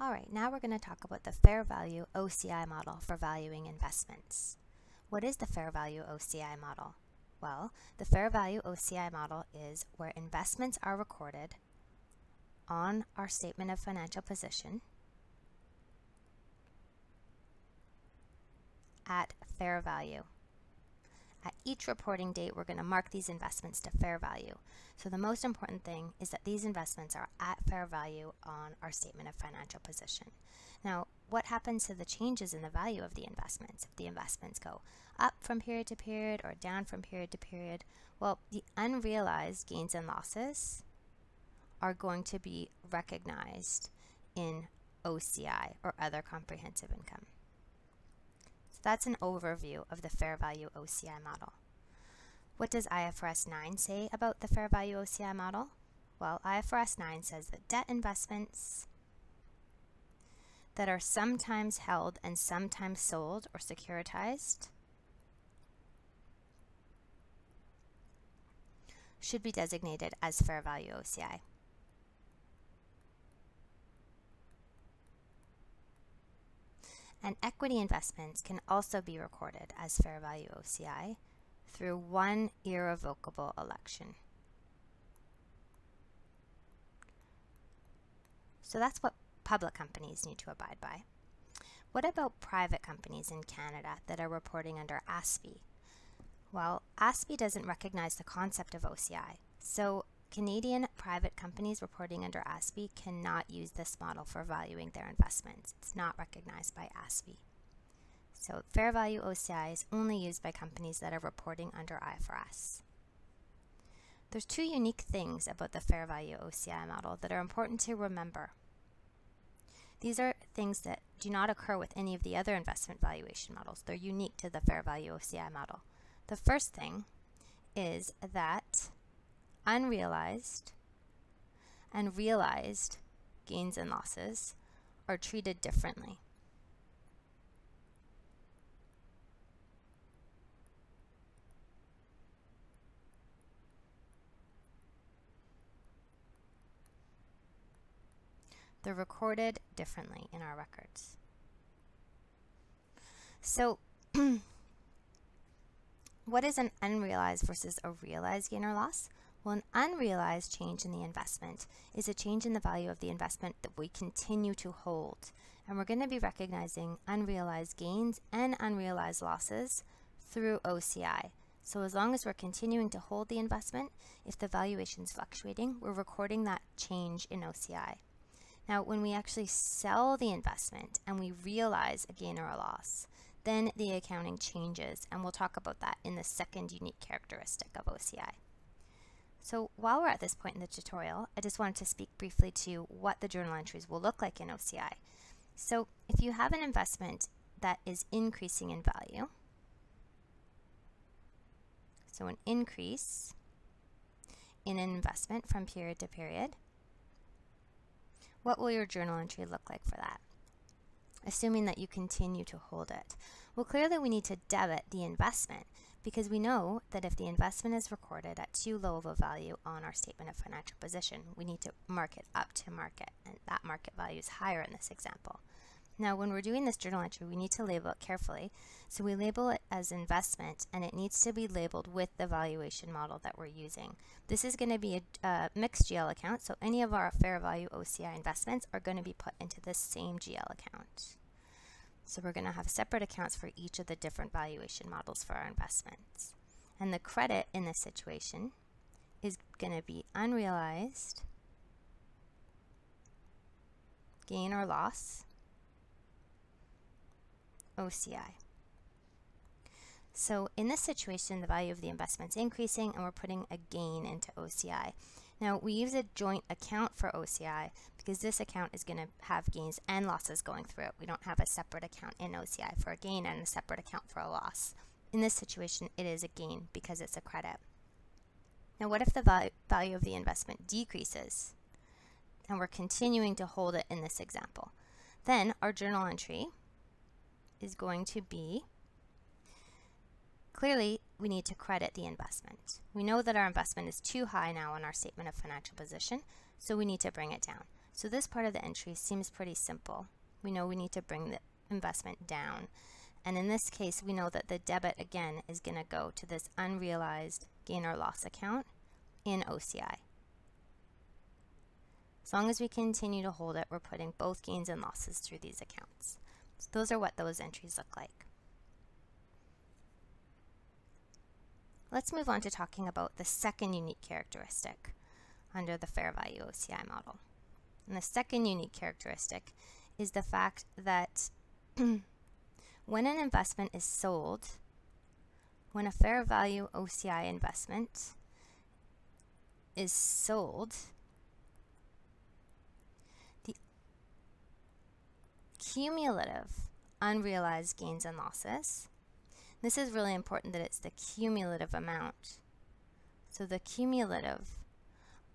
All right, now we're going to talk about the fair value OCI model for valuing investments. What is the fair value OCI model? Well, the fair value OCI model is where investments are recorded on our statement of financial position at fair value. At each reporting date, we're going to mark these investments to fair value. So the most important thing is that these investments are at fair value on our statement of financial position. Now, what happens to the changes in the value of the investments? If the investments go up from period to period or down from period to period, well, the unrealized gains and losses are going to be recognized in OCI or other comprehensive income. So that's an overview of the fair value OCI model. What does IFRS 9 say about the fair value OCI model? Well, IFRS 9 says that debt investments that are sometimes held and sometimes sold or securitized should be designated as fair value OCI. And equity investments can also be recorded as fair value OCI through one irrevocable election. So that's what public companies need to abide by. What about private companies in Canada that are reporting under ASPE? Well, ASPE doesn't recognize the concept of OCI, so Canadian private companies reporting under ASPE cannot use this model for valuing their investments. It's not recognized by ASPE. So fair value OCI is only used by companies that are reporting under IFRS. There's two unique things about the fair value OCI model that are important to remember. These are things that do not occur with any of the other investment valuation models. They're unique to the fair value OCI model. The first thing is that unrealized and realized gains and losses are treated differently. They're recorded differently in our records. So, what is an unrealized versus a realized gain or loss? Well, an unrealized change in the investment is a change in the value of the investment that we continue to hold. And we're going to be recognizing unrealized gains and unrealized losses through OCI. So as long as we're continuing to hold the investment, if the valuation is fluctuating, we're recording that change in OCI. Now, when we actually sell the investment and we realize a gain or a loss, then the accounting changes, and we'll talk about that in the second unique characteristic of OCI. So while we're at this point in the tutorial, I just wanted to speak briefly to what the journal entries will look like in OCI. So if you have an investment that is increasing in value, so an increase in an investment from period to period, what will your journal entry look like for that? Assuming that you continue to hold it. Well, clearly we need to debit the investment because we know that if the investment is recorded at too low of a value on our statement of financial position, we need to mark it up to market, and that market value is higher in this example. Now, when we're doing this journal entry, we need to label it carefully. So we label it as investment, and it needs to be labeled with the valuation model that we're using. This is going to be a uh, mixed GL account, so any of our fair value OCI investments are going to be put into this same GL account. So we're going to have separate accounts for each of the different valuation models for our investments. And the credit in this situation is going to be unrealized gain or loss, OCI. So in this situation, the value of the investment is increasing and we're putting a gain into OCI. Now we use a joint account for OCI because this account is going to have gains and losses going through it. We don't have a separate account in OCI for a gain and a separate account for a loss. In this situation, it is a gain because it's a credit. Now what if the value of the investment decreases and we're continuing to hold it in this example? Then our journal entry is going to be Clearly, we need to credit the investment. We know that our investment is too high now on our statement of financial position, so we need to bring it down. So this part of the entry seems pretty simple. We know we need to bring the investment down. And in this case, we know that the debit, again, is going to go to this unrealized gain or loss account in OCI. As long as we continue to hold it, we're putting both gains and losses through these accounts. So those are what those entries look like. Let's move on to talking about the second unique characteristic under the fair value OCI model. And the second unique characteristic is the fact that when an investment is sold, when a fair value OCI investment is sold, the cumulative unrealized gains and losses, this is really important that it's the cumulative amount. So the cumulative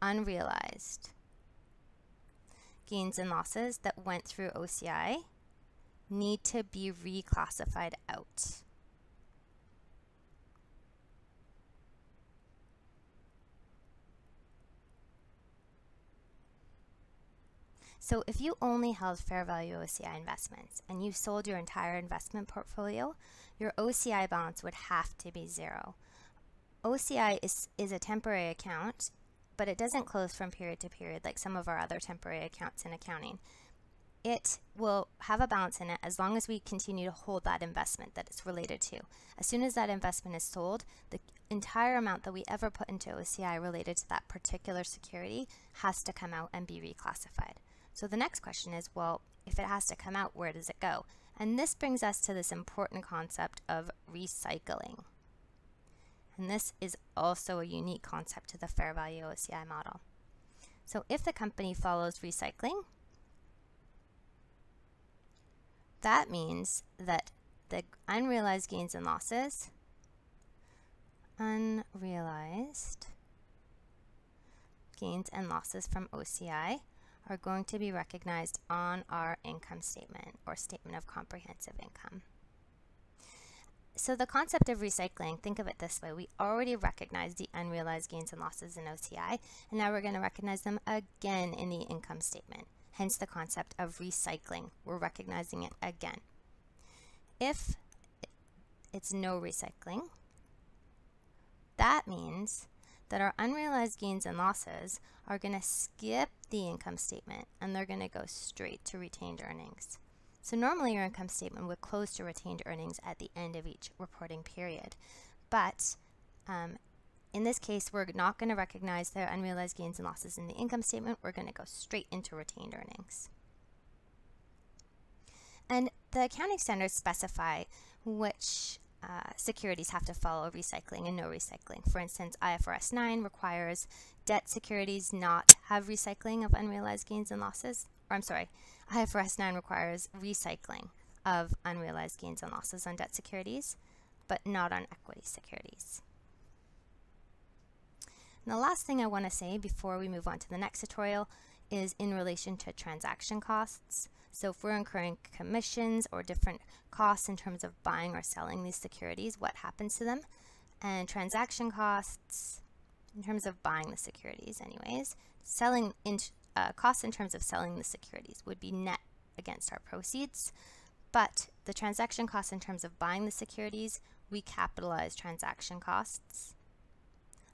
unrealized gains and losses that went through OCI need to be reclassified out. So if you only held fair value OCI investments and you sold your entire investment portfolio, your OCI balance would have to be zero. OCI is, is a temporary account, but it doesn't close from period to period like some of our other temporary accounts in accounting. It will have a balance in it as long as we continue to hold that investment that it's related to. As soon as that investment is sold, the entire amount that we ever put into OCI related to that particular security has to come out and be reclassified. So the next question is, well, if it has to come out, where does it go? And this brings us to this important concept of recycling. And this is also a unique concept to the fair value OCI model. So if the company follows recycling, that means that the unrealized gains and losses, unrealized gains and losses from OCI are going to be recognized on our income statement or statement of comprehensive income. So the concept of recycling, think of it this way. We already recognize the unrealized gains and losses in OCI, and now we're going to recognize them again in the income statement. Hence the concept of recycling. We're recognizing it again. If it's no recycling, that means that our unrealized gains and losses are going to skip the income statement and they're going to go straight to retained earnings. So normally your income statement would close to retained earnings at the end of each reporting period. But um, in this case, we're not going to recognize the unrealized gains and losses in the income statement. We're going to go straight into retained earnings. And the accounting standards specify which uh, securities have to follow recycling and no recycling. For instance, IFRS 9 requires debt securities not have recycling of unrealized gains and losses. Or I'm sorry, IFRS 9 requires recycling of unrealized gains and losses on debt securities, but not on equity securities. And the last thing I want to say before we move on to the next tutorial is in relation to transaction costs. So if we're incurring commissions or different costs in terms of buying or selling these securities, what happens to them? And transaction costs in terms of buying the securities anyways, selling in, uh, costs in terms of selling the securities would be net against our proceeds. But the transaction costs in terms of buying the securities, we capitalize transaction costs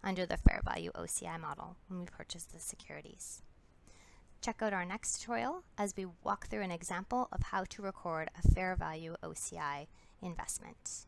under the fair value OCI model when we purchase the securities. Check out our next tutorial as we walk through an example of how to record a fair value OCI investment.